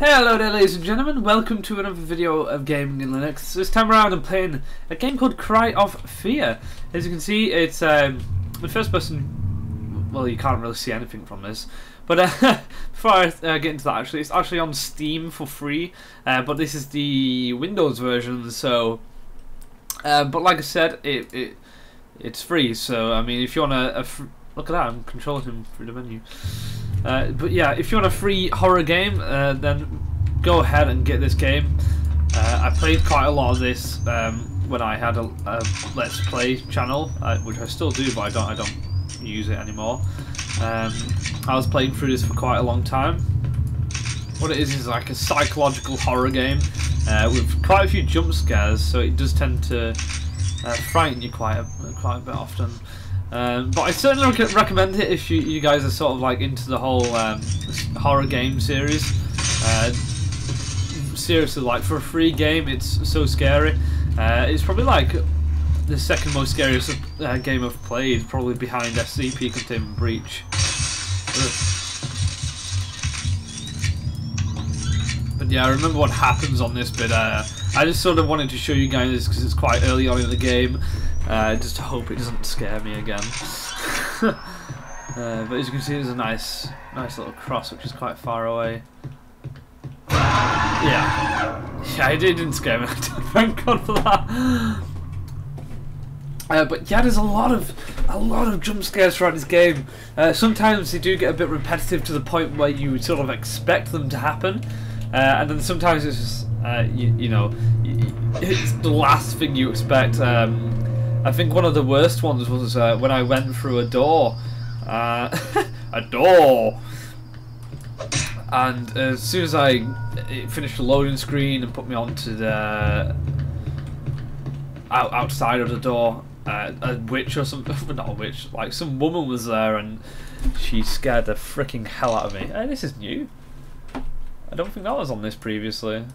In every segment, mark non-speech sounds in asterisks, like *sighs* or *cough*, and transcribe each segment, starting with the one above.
Hello there ladies and gentlemen, welcome to another video of Gaming in Linux. This time around I'm playing a game called Cry of Fear. As you can see it's um, the first person, well you can't really see anything from this, but uh, *laughs* before I uh, get into that actually, it's actually on Steam for free, uh, but this is the Windows version so, uh, but like I said, it, it it's free so I mean if you want a, a look at that, I'm controlling him through the menu. Uh, but yeah, if you want a free horror game, uh, then go ahead and get this game. Uh, I played quite a lot of this um, when I had a, a Let's Play channel, uh, which I still do, but I don't I don't use it anymore. Um, I was playing through this for quite a long time. What it is is like a psychological horror game uh, with quite a few jump scares, so it does tend to uh, frighten you quite a, quite a bit often. Um, but I certainly recommend it if you, you guys are sort of like into the whole um, horror game series. Uh, seriously, like for a free game, it's so scary. Uh, it's probably like the second most scariest uh, game I've played, probably behind SCP Containment Breach. But yeah, I remember what happens on this bit. Uh, I just sort of wanted to show you guys because it's quite early on in the game. Uh, just hope it doesn't scare me again. *laughs* uh, but as you can see, there's a nice, nice little cross which is quite far away. Yeah, yeah, it didn't scare me. *laughs* Thank God for that. Uh, but yeah, there's a lot of a lot of jump scares throughout this game. Uh, sometimes they do get a bit repetitive to the point where you sort of expect them to happen, uh, and then sometimes it's just uh, you, you, know it's the last thing you expect. Um, I think one of the worst ones was uh, when I went through a door. Uh, *laughs* a door! And as soon as I finished the loading screen and put me onto the out, outside of the door, uh, a witch or something, *laughs* not a witch, like some woman was there and she scared the freaking hell out of me. Hey, this is new. I don't think that was on this previously.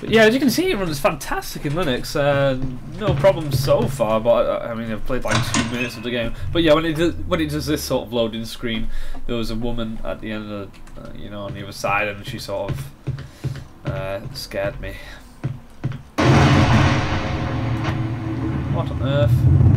But yeah, as you can see, it runs fantastic in Linux. Uh, no problems so far, but uh, I mean, I've played like two minutes of the game. But yeah, when it does, when it does this sort of loading screen, there was a woman at the end of, the, uh, you know, on the other side, and she sort of uh, scared me. What on earth?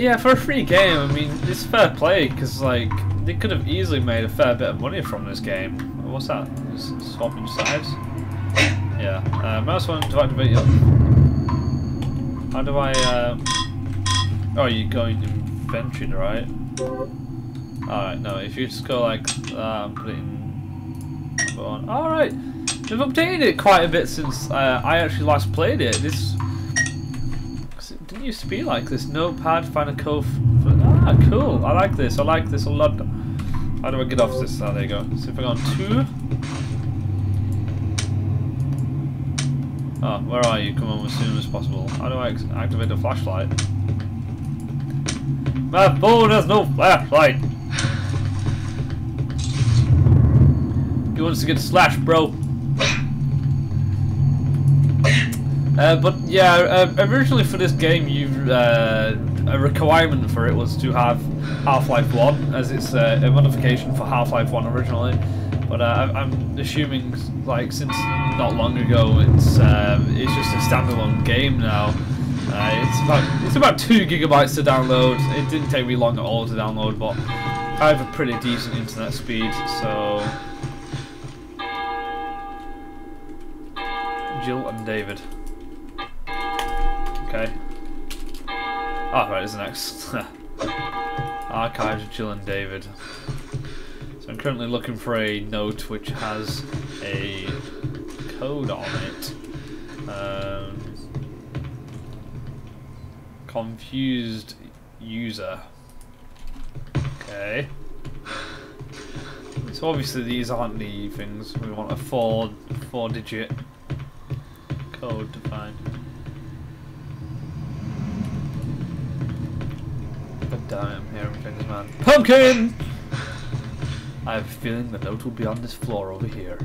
Yeah, for a free game, I mean, it's fair play, because, like, they could have easily made a fair bit of money from this game. What's that? swapping sides? Yeah. Uh, mouse one to activate your... How do I, uh... Oh, you're going to inventory, right? Alright, no, if you just go like that and put in... Alright! They've updated it quite a bit since uh, I actually last played it. This used to be like this. Notepad, find a code. ah, cool. I like this. I like this a lot. How do I get off this? Oh, there you go. So if I go on two. Oh, where are you? Come on, as soon as possible. How do I activate the flashlight? My phone has no flashlight. *sighs* He wants to get slashed, bro. Uh, but yeah, uh, originally for this game, you uh, a requirement for it was to have Half-Life 1, as it's uh, a modification for Half-Life 1 originally. But uh, I'm assuming, like, since not long ago, it's um, it's just a standalone game now. it's about it's about two gigabytes to download. It didn't take me long at all to download, but I have a pretty decent internet speed, so. Jill and David. Okay. Oh, right, there's the next. *laughs* Archives of Jill and David. So I'm currently looking for a note which has a code on it. Um, confused user. Okay. So obviously these aren't the things. We want a four four digit code to find. Damn, I'm hearing things, man. Pumpkin! *laughs* I have a feeling the note will be on this floor over here.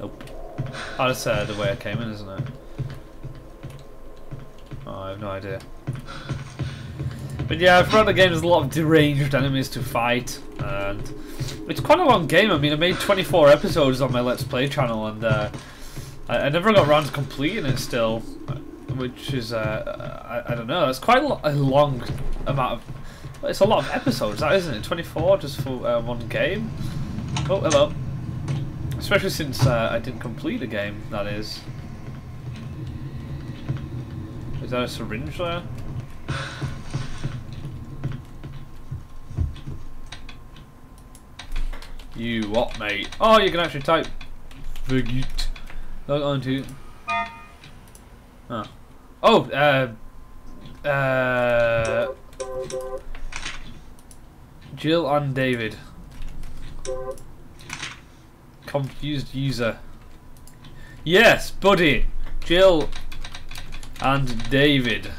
Nope. Oh, that's uh, the way I came in, isn't it? Oh, I have no idea. But yeah, throughout the game there's a lot of deranged enemies to fight, and it's quite a long game. I mean, I made 24 episodes on my Let's Play channel, and uh, I, I, never got around to completing it still, which is, uh, I, I, don't know, it's quite a, a, long amount of, it's a lot of episodes, that isn't it? 24 just for uh, one game? Oh, hello. Especially since uh, I didn't complete the game, that is. Is that a syringe there? You what, mate? Oh, you can actually type. Forget. Log on to. Oh. Oh, uh. Uh. Jill and David. Confused user. Yes, buddy. Jill and David.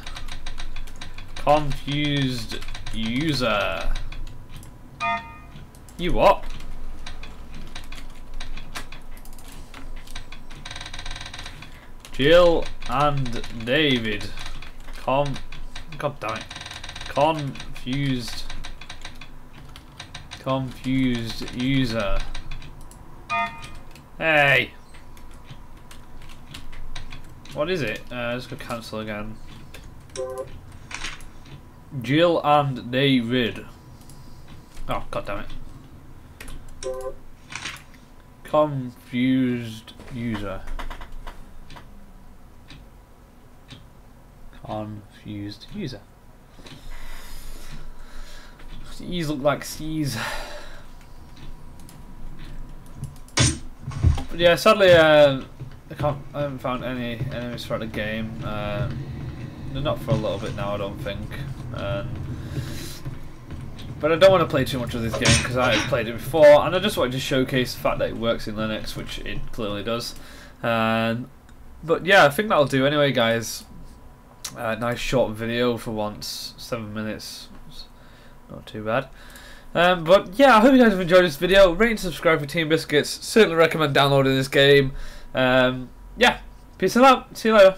Confused user. You what? Jill and David. Com. God damn it. Confused. Confused user. Hey! What is it? Uh, let's go cancel again. Jill and David. Oh, god damn it. Confused user. Confused user. These look like C's. But yeah, sadly, uh, I can't. I haven't found any enemies throughout the game. Um, not for a little bit now, I don't think. Um, but I don't want to play too much of this game because I've played it before, and I just wanted to showcase the fact that it works in Linux, which it clearly does. Um, but yeah, I think that'll do anyway, guys. Uh, nice short video for once, seven minutes. Not too bad. Um, but yeah, I hope you guys have enjoyed this video. Rate and subscribe for Team Biscuits. Certainly recommend downloading this game. Um, yeah, peace and out. See you later.